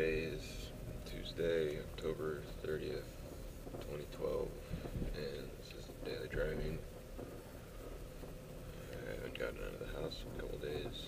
Today is Tuesday, October 30th, 2012, and this is daily driving. I haven't gotten out of the house in a couple days.